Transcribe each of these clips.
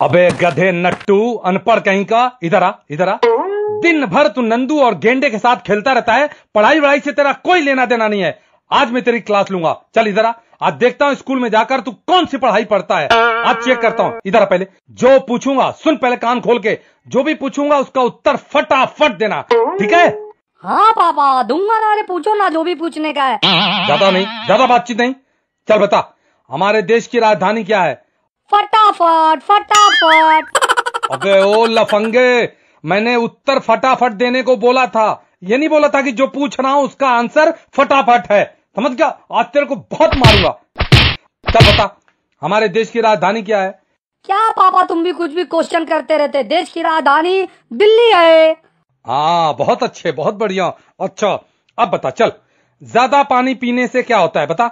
अबे गधे नट्टू अनपढ़ कहीं का इधर आ इधर आ। दिन भर तू नंदू और गेंडे के साथ खेलता रहता है पढ़ाई वढ़ाई से तेरा कोई लेना देना नहीं है। आज मैं तेरी क्लास लूँगा। चल इधर आ। आज देखता हूँ स्कूल में जाकर तू कौन सी पढ़ाई पढ़ता है। आज चेक करता हूँ। इधर पहले। जो पूछूँगा सुन पहले कान खोल के। जो भी पूछूँगा उसका उत्तर फटाफट देना। ठीक है? हाँ पापा दूँगा ना अरे पूछो ना जो भी पूछने का है। ज़्यादा नहीं ज़्यादा बातचीत नहीं। चल बता हमारे देश की राजधानी क्या है? फटाफट फटाफट। अबे ओ लफंगे मैंने उत्तर फटाफट देने को बोला था। ये नहीं बोला था कि जो पूछ रहा हूँ उसका आंसर फटाफट है। समझ गया? आज तेरे को बहुत मारूँगा। चल बता हमारे देश की राजधानी क्या है? क्या पापा तुम भी कुछ भी क्वेश्चन करते रहते। देश की राजधानी दिल्ली है। हाँ बहुत अच्छे बहुत बढ़िया। अच्छा अब बता चल। ज़्यादा पानी पीने से क्या होता है बता?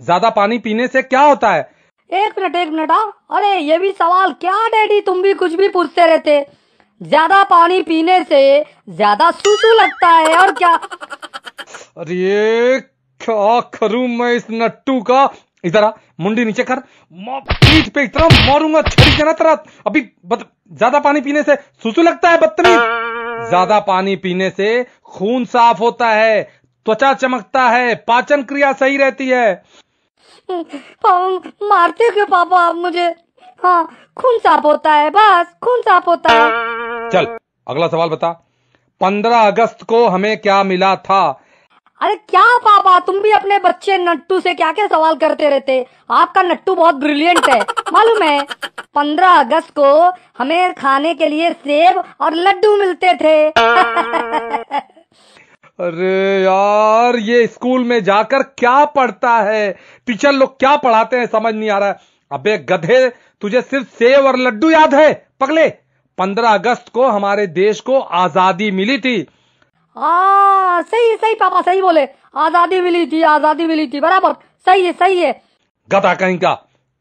ज़्यादा पानी पीने से क्या होता है? एक मिनट एक मिनट हाँ। अरे ये भी सवाल क्या डैडी तुम भी कुछ भी पूछते रहते? ज़्यादा पानी पीने से ज़्यादा सूसू लगता है और क्या? अरे क्या करूँ मैं इस नट्टू का? इधर आ मुंडी नीचे कर। पीठ पे इतना मारूँगा छड़ी के ना तेरा। अभी बत, ज़्यादा पानी पीने से सुसु लगता है बदतमीज। ज़्यादा पानी पीने से खून साफ़ होता है त्वचा चमकता है पाचन क्रिया सही रहती है। मारते क्यों पापा आप मुझे? हाँ खून साफ़ होता है बस खून साफ़ होता है। चल अगला सवाल बता। पंद्रह अगस्त को हमें क्या मिला था? अरे क्या पापा तुम भी अपने बच्चे नट्टू से क्या क्या सवाल करते रहते? आपका नट्टू बहुत ब्रिलियंट है मालूम है। पंद्रह अगस्त को हमें खाने के लिए सेब और लड्डू मिलते थे। अरे यार ये स्कूल में जाकर क्या पढ़ता है? टीचर लोग क्या पढ़ाते हैं समझ नहीं आ रहा है। अबे गधे तुझे सिर्फ़ सेव और लड्डू याद है? पगले पंद्रह अगस्त को हमारे देश को आज़ादी मिली थी। हाँ सही सही पापा सही बोले। आज़ादी मिली थी आज़ादी मिली थी बराबर। सही है सही है। गधा कहीं का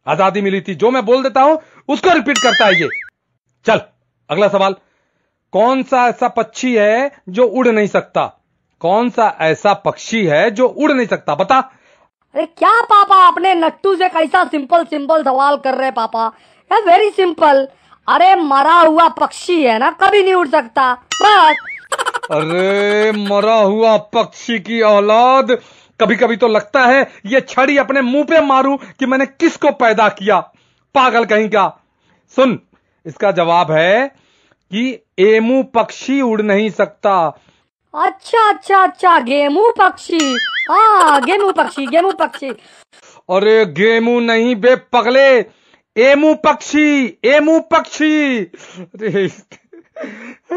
आज़ादी मिली थी जो मैं बोल देता हूँ उसको रिपीट करता है ये। चल अगला सवाल। कौन सा ऐसा पक्षी है जो उड़ नहीं सकता? कौन सा ऐसा पक्षी है जो उड़ नहीं सकता? बता। अरे क्या पापा अपने नट्टू से कैसा सिंपल सिंपल सवाल कर रहे पापा? यार वेरी सिंपल अरे मरा हुआ पक्षी है ना कभी नहीं उड़ सकता। बस। अरे मरा हुआ पक्षी की औलाद। कभी कभी तो लगता है ये छड़ी अपने मुँह पे मारू कि मैंने किसको पैदा किया? पागल कहीं का सुन इसका जवाब है कि एमू पक्षी उड़ नहीं सकता। अच्छा अच्छा अच्छा गेमू पक्षी। हाँ गेमू पक्षी गेमू पक्षी। अरे गेमू नहीं बे पगले। एमू पक्षी एमू पक्षी। अरे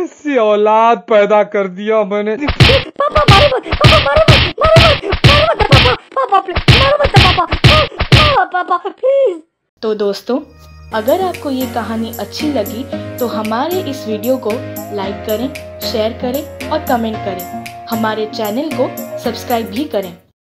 ऐसी औलाद पैदा कर दिया मैंने। पापा मारो मत पापा मारो मत मारो मत मारो मत पापा पापा प्लीज़ मारो मत पापा पापा प्लीज़ तो दोस्तों अगर आपको ये कहानी अच्छी लगी तो हमारे इस वीडियो को लाइक करें, शेयर करें और कमेंट करें। हमारे चैनल को सब्सक्राइब भी करें।